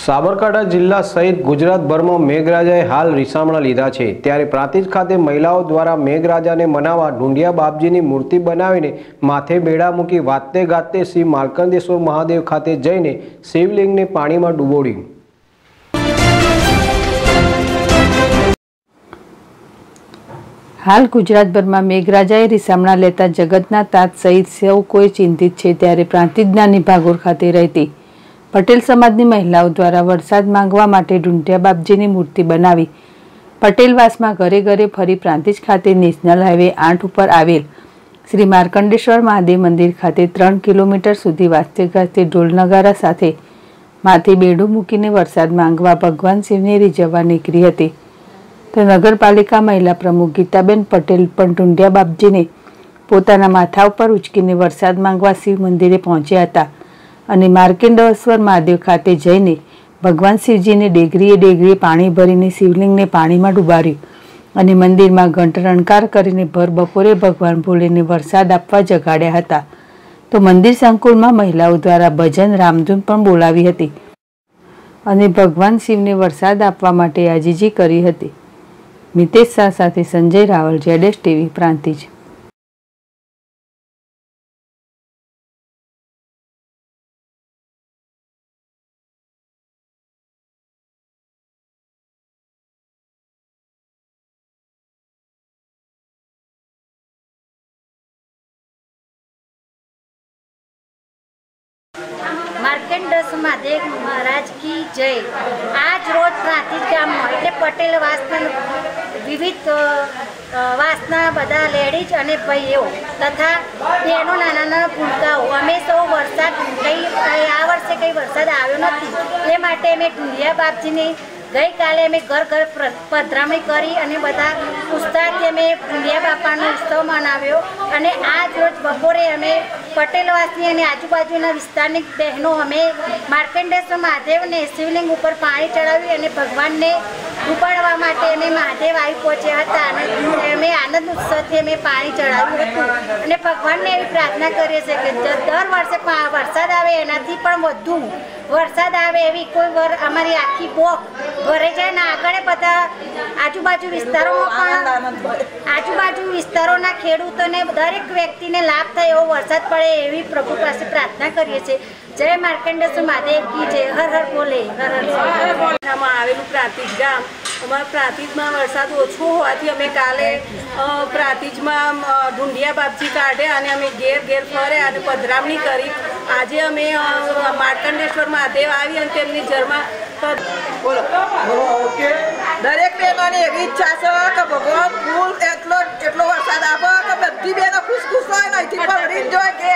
સાબરકાંઠા જિલ્લા સહિત ગુજરાતભરમાં મેઘરાજાએ હાલ રીસામણા લીધા છે. ત્યારે પ્રાંતિજ ખાતે મહિલાઓ દ્વારા મેઘરાજાને મનાવવા ઢુંડિયા બાપજીની મૂર્તિ બનાવીને માથે બેડા મૂકી વાતે ગાતે શ્રી માલકંદેશ્વર મહાદેવ ખાતે જઈને શિવલિંગને પાણીમાં ડૂબોડ્યું. હાલ ગુજરાતભરમાં મેઘરાજાએ રીસામણા લેતા જગતના તાત સહિત સૌ કોઈ ચિંતિત છે. ત્યારે પ્રાંતિજ્ઞાની ભાગોળ ખાતે રહેતી પટેલ સમાજની મહિલાઓ દ્વારા વરસાદ માંગવા માટે ઢૂંઢિયા બાપજીની મૂર્તિ બનાવી. પટેલવાસમાં ઘરે ઘરે ફરી પ્રાંતિજ ખાતે નેશનલ હાઈવે આઠ ઉપર આવેલ શ્રી માર્કંડેશ્વર મહાદેવ મંદિર ખાતે ત્રણ કિલોમીટર સુધી વાસ્તે ગાજતે ઢોલનગારા સાથે માથે બેડું મૂકીને વરસાદ માંગવા ભગવાન શિવને રીઝવવા નીકળી હતી. તો નગરપાલિકા મહિલા પ્રમુખ ગીતાબેન પટેલ પણ ઢુંડિયા બાપજીને પોતાના માથા ઉપર ઉચકીને વરસાદ માંગવા શિવ મંદિરે પહોંચ્યા હતા. અને માર્કેન્ડેશ્વર મહાદેવ ખાતે જઈને ભગવાન શિવજીને ડેગરીએ ડેગરીએ પાણી ભરીને શિવલિંગને પાણીમાં ડૂબાડ્યું અને મંદિરમાં ઘંટ રણકાર કરીને ભર બપોરે ભગવાન ભોલેને વરસાદ આપવા જગાડ્યા હતા. તો મંદિર સંકુલમાં મહિલાઓ દ્વારા ભજન રામધૂન પણ બોલાવી હતી અને ભગવાન શિવને વરસાદ આપવા માટે આજીજી કરી હતી. મિતેશ શાહ સાથે સંજય રાવલ જેડેશ ટીવી, પ્રાંતિજ. માર્કેન્ડસ દેખ મહારાજ કી જય. આજ રોજ પ્રાંતિજ ગામમાં એટલે પટેલ વાસના વિવિધ વાસના બધા લેડીઝ અને ભાઈઓ તથા બહેનો નાના નાના ભૂલકાઓ. અમે સૌ વરસાદ કંઈ આ વર્ષે કંઈ વરસાદ આવ્યો નથી. એ માટે અમે ઢુંડિયા બાપજીની ગઈકાલે અમે ઘર ઘર પધરામણી કરી અને બધા ઉત્સાહથી અમે ઢુંડિયા બાપાનો ઉત્સવ મનાવ્યો. અને આજ રોજ બપોરે અમે પટેલવાસી અને આજુબાજુના વિસ્તારની બહેનો અમે માર્કંડેશ્વર મહાદેવને શિવલિંગ ઉપર પાણી ચડાવી અને ભગવાનને ઉપાડવા માટે અમે મહાદેવ આવી પહોંચ્યા હતા અને અમે આનંદ ઉત્સવથી અમે પાણી ચડાવ્યું હતું. અને ભગવાનને એવી પ્રાર્થના કરીએ છીએ કે દર વર્ષે વરસાદ આવે એનાથી પણ વધુ વરસાદ આવે એવી કોઈ વર અમારી આખી પોક ભરે જાય ને આગળ બધા આજુબાજુ વિસ્તારોમાં પણ આજુબાજુ વિસ્તારોના ખેડૂતોને દરેક વ્યક્તિને લાભ થાય એવો વરસાદ પડે એવી પ્રભુ પાસે પ્રાર્થના કરીએ છીએ. જય માર્કંડેશ્વર મહાદેવ કી જય હર હર બોલે હર હર આવેલું પ્રાંતિક ગામ અમારા પ્રાતિજમાં વરસાદ ઓછો હોવાથી અમે કાલે પ્રાતિજમાં ઢુંડિયા બાપજી કાઢ્યા અને અમે ઘેર ઘેર ફર્યા અને પધરામણી કરી. આજે અમે માર્કંડેશ્વર મહાદેવ આવી અને તેમની જરમાં બોલો. દરેક બહેનોની એવી ઈચ્છા છે કે ભગવાન ફૂલ એટલો એટલો વરસાદ આપો કે બધી બહેનો ખુશ ખુશ હોય ને અહીંથી પકડી જોઈએ